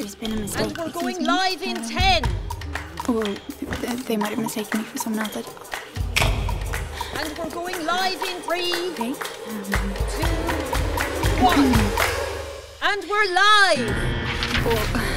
there's been a mistake. And we're going live in 10. Oh, they might have mistaken me for someone else. And we're going live in 3, Okay. Um, 1. And we're live. oh,